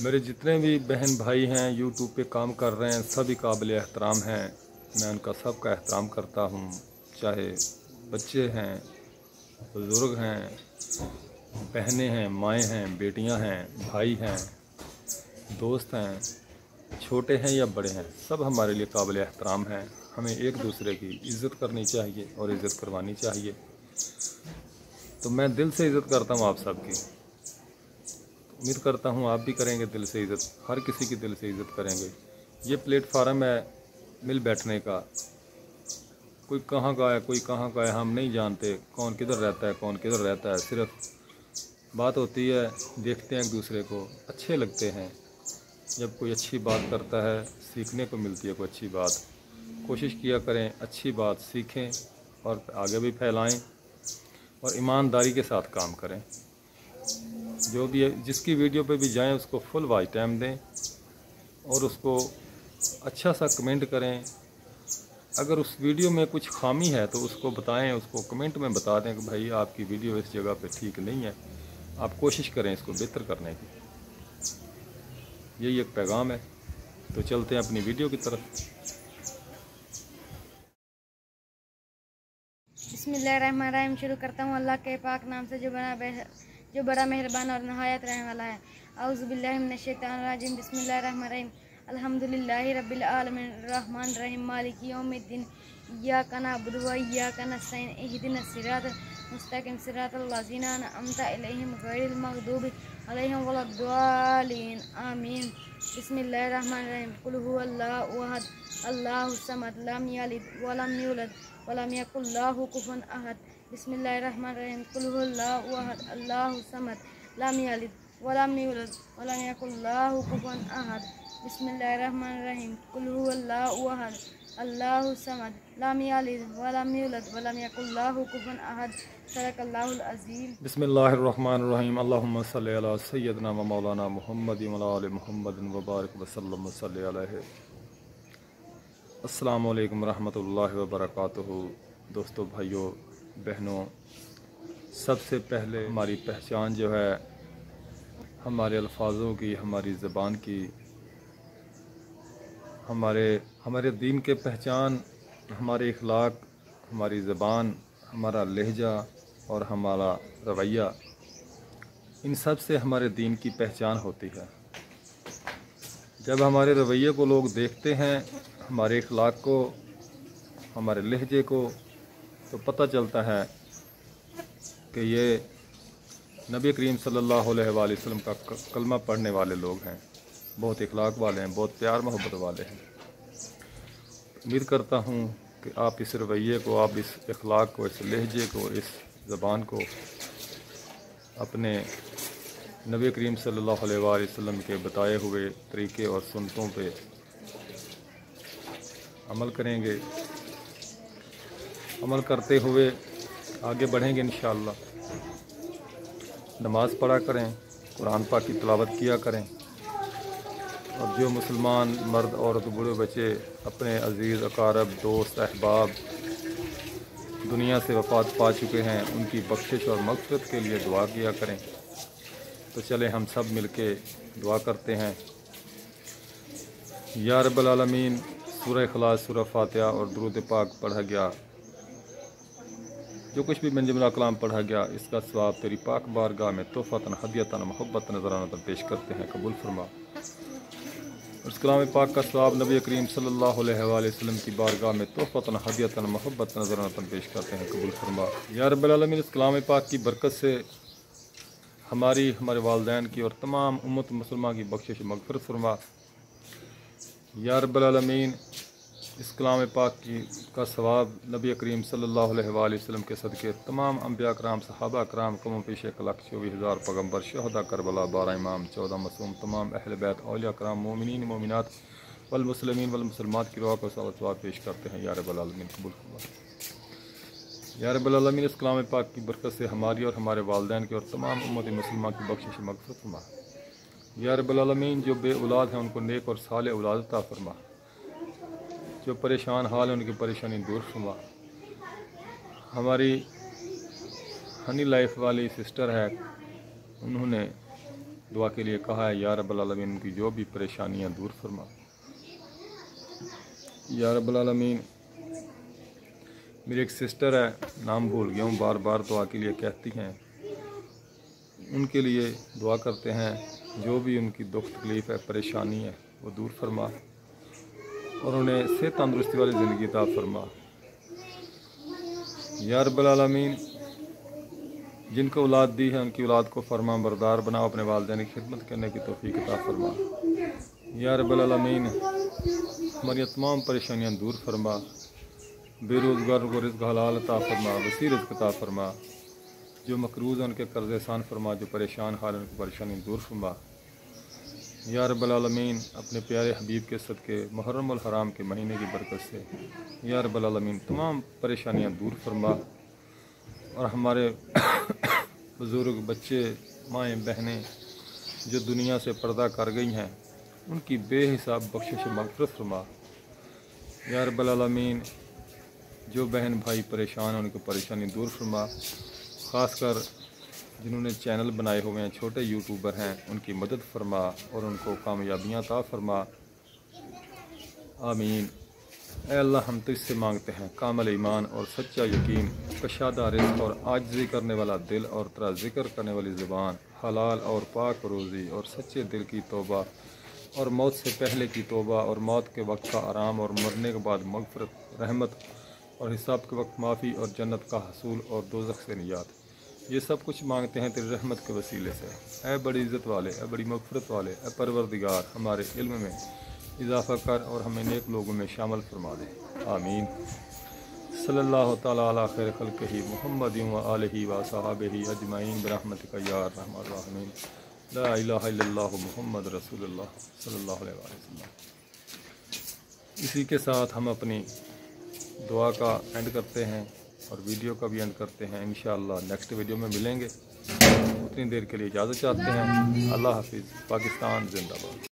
میرے جتنے بھی بہن بھائی ہیں، یوٹیوب پہ کام کر رہے ہیں، سبھی قابل احترام ہیں۔ میں ان کا سب کا احترام کرتا ہوں۔ چاہے بچے ہیں، بزرگ ہیں، بہنیں ہیں، مائیں ہیں، بیٹیاں ہیں، بھائی ہیں، دوست ہیں، چھوٹے ہیں یا بڑے ہیں، سب ہمارے لیے قابل احترام ہیں۔ ہمیں ایک دوسرے کی عزت کرنی چاہیے اور عزت کروانی چاہیے۔ تو میں دل سے عزت کرتا ہوں آپ سب کی۔ امید کرتا ہوں آپ بھی کریں گے دل سے عزت، ہر کسی کی دل سے عزت کریں گے۔ یہ پلیٹ فارم ہے مل بیٹھنے کا۔ کوئی کہاں کا ہے، کوئی کہاں کا ہے، ہم نہیں جانتے کون کدھر رہتا ہے، کون کدھر رہتا ہے۔ صرف بات ہوتی ہے، دیکھتے ہیں ایک دوسرے کو، اچھے لگتے ہیں۔ جب کوئی اچھی بات کرتا ہے، سیکھنے کو ملتی ہے کوئی اچھی بات۔ کوشش کیا کریں، اچھی بات سیکھیں اور آگے بھی پھیلائیں اور ایمانداری کے ساتھ کام کریں۔ جو بھی جس کی ویڈیو پہ بھی جائیں، اس کو فل واچ ٹائم دیں اور اس کو اچھا سا کمنٹ کریں۔ اگر اس ویڈیو میں کچھ خامی ہے تو اس کو بتائیں، اس کو کمنٹ میں بتا دیں کہ بھائی، آپ کی ویڈیو اس جگہ پہ ٹھیک نہیں ہے۔ آپ کوشش کریں اس کو بہتر کرنے کی۔ یہی ایک پیغام ہے۔ تو چلتے ہیں اپنی ویڈیو کی طرف۔ بسم اللہ الرحمن الرحیم۔ شروع کرتا ہوں۔ اللہ کے پاک نام سے جو بڑا جو بڑا مہربان اور نہایت رہنے والا ہے۔ اعوذ باللہ من الشیطان الرجیم۔ بسم اللہ الرحمن الرحیم۔ الحمد للہ رب العالمین۔ الرحمن الرحیم۔ مالک یوم الدین۔ ایاک نعبد و ایاک نستعین۔ اهدنا الصراط المستقیم۔ صراط الذین انعمت علیہم غیر المغضوب علیہم ولا الضالین۔ آمین۔ بسم اللہ الرحمن الرحیم۔ قل هو اللہ احد۔ اللہ الصمد لم یلد ولم یولد ولم یکن له کفوا احد۔ بسم اللہ الرحمن الرحیم قل اللہ احد اللہ الصمد لم یلد ولم یولد ولم یکن له کفوا احد بسم اللہ الرحمن الرحیم قل هو اللہ احد اللہ الصمد لم یلد ولم یولد ولم یکن له کفوا احد صدق اللہ العظیم بسم اللہ الرحمن الرحیم اللہم صلی علی سیدنا و مولانا محمد و آل محمد وبارک وسلم صلی علیہ السلام علیکم ورحمۃ اللہ وبرکاتہ دوستو بھائیو بہنوں سب سے پہلے ہماری پہچان جو ہے ہمارے الفاظوں کی ہماری زبان کی ہمارے ہمارے دین کے پہچان ہمارے اخلاق ہماری زبان ہمارا لہجہ اور ہمارا رویہ ان سب سے ہمارے دین کی پہچان ہوتی ہے۔ جب ہمارے رویے کو لوگ دیکھتے ہیں ہمارے اخلاق کو ہمارے لہجے کو تو پتہ چلتا ہے کہ یہ نبی کریم صلی اللہ علیہ وآلہ وسلم کا کلمہ پڑھنے والے لوگ ہیں۔ بہت اخلاق والے ہیں، بہت پیار محبت والے ہیں۔ امید کرتا ہوں کہ آپ اس رویے کو، آپ اس اخلاق کو، اس لہجے کو، اس زبان کو اپنے نبی کریم صلی اللہ علیہ وآلہ وسلم کے بتائے ہوئے طریقے اور سنتوں پہ عمل کریں گے۔ عمل کرتے ہوئے آگے بڑھیں گے انشاءاللہ۔ نماز پڑھا کریں، قرآن پاک کی تلاوت کیا کریں۔ اور جو مسلمان مرد، عورت بڑے بچے، اپنے عزیز، اقارب، دوست، احباب دنیا سے وفات پا چکے ہیں، ان کی بخشش اور مغفرت کے لیے دعا کیا کریں۔ تو چلے ہم سب مل کے دعا کرتے ہیں۔ یا رب العالمین، سورہ خلاص سورہ فاتحہ اور درود پاک پڑھا گیا۔ جو کچھ بھی من کلام پڑھا گیا، اس کا ثواب تیری پاک بارگاہ میں توفتاً حدیتاً محبت نظرانہ پیش کرتے ہیں، قبول فرما۔ اس کلام پاک کا ثواب نبی کریم صلی اللہ علیہ وآلہ وسلم کی بارگاہ میں توفتاً حدیتاً محبت نظرانہ پیش کرتے ہیں، قبول فرما۔ یا رب العالمین، اس کلام پاک کی برکت سے ہماری، ہمارے والدین کی اور تمام امت مسلمہ کی بخشش مغفرت فرما۔ یا رب العالمین اس کلام پاک کی کا ثواب نبی کریم صلی اللہ علیہ وآلہ وسلم کے صدقے، تمام انبیاء کرام، صحابہ کرام، قوم پیش ایک لاکھ چوبیس ہزار پیغمبر شہدہ کربلا، بارہ امام، چودہ مسوم تمام اہل بیت، اولیاء کرام، مومنین، مومنات والمسلمین والمسلمات کی روا کو ثواب پیش کرتے ہیں۔ یا رب العالمین، قبول یا رب العالمین، اس کلام پاک کی برکت سے ہماری اور ہمارے والدین کی اور تمام امت مسلمہ کی بخشش مغفرت فرما۔ یا رب العالمین، جو بے اولاد ہیں، ان کو نیک اور صالح اولاد عطا فرما۔ جو پریشان، حال ہیں ان کی پریشانی دور فرما ہماری ہنی لائف والی سسٹر ہے، انہوں نے دعا کے لیے کہا ہے، یا رب العالمین، ان کی جو بھی پریشانیاں دور فرما۔ یا رب العالمین، میری ایک سسٹر ہے، نام بھول گیا ہوں، بار بار دعا کے لیے کہتی ہیں۔ ان کے لیے دعا کرتے ہیں، جو بھی ان کی دکھ تکلیف ہے، پریشانی ہے، وہ دور فرما۔ اور انہیں صحت تندرستی والی زندگی عطا فرما۔ یا رب العالمین، جن کو اولاد دی ہے، ان کی اولاد کو فرما بردار بناؤ، اپنے والدین کی خدمت کرنے کی توفیق عطا فرما۔ یا رب العالمین، ہماری تمام پریشانیاں دور فرما۔ بے روزگاروں کو رزق حلال عطا فرما، وسیع رزق عطا فرما۔ جو مقروض ہیں، ان کے قرض احسان فرما، جو پریشان حال ان کو پریشانی دور فرما۔ یا رب العالمین، اپنے پیارے حبیب کے صدقے محرم الحرام کے مہینے کی برکت سے۔ یا رب العالمین، تمام پریشانیاں دور فرما اور ہمارے بزرگ، بچے، مائیں، بہنیں جو دنیا سے پردہ کر گئی ہیں، ان کی بے حساب بخشش مغفرت فرما۔ یا رب العالمین، جو بہن بھائی پریشان ہیں، ان کو پریشانی دور فرما، خاص کر جنہوں نے چینل بنائے ہوئے ہیں، چھوٹے یوٹیوبر ہیں، ان کی مدد فرما اور ان کو کامیابیاں عطا فرما۔ آمین۔ اے اللہ، ہم تجھ سے مانگتے ہیں کامل ایمان اور سچا یقین، کشادہ رزق اور آجزی کرنے والا دل اور ترا ذکر کرنے والی زبان، حلال اور پاک روزی اور سچے دل کی توبہ اور موت سے پہلے کی توبہ اور موت کے وقت کا آرام اور مرنے کے بعد مغفرت، رحمت اور حساب کے وقت معافی اور جنت کا حصول اور دوزخ سے نجات۔ یہ سب کچھ مانگتے ہیں تیرے رحمت کے وسیلے سے۔ اے بڑی عزت والے، اے بڑی مغفرت والے، اے پروردگار، ہمارے علم میں اضافہ کر اور ہمیں نیک لوگوں میں شامل فرما دے۔ آمین۔ صلی اللہ تعالیٰ علیہ خیر خلق ہی محمد و علیہ و صحاب ہی اجمعین برحمت کا یار رحمٰن الرحمین لا الہ الا اللہ محمد رسول اللہ صلی اللہ علیہ وسلم۔ اسی کے ساتھ ہم اپنی دعا کا اینڈ کرتے ہیں۔ اور ویڈیو کا بھی اینڈ کرتے ہیں، انشاءاللہ نیکسٹ ویڈیو میں ملیں گے۔ اتنی دیر کے لیے اجازت چاہتے ہیں۔ اللہ حافظ، پاکستان زندہ باد۔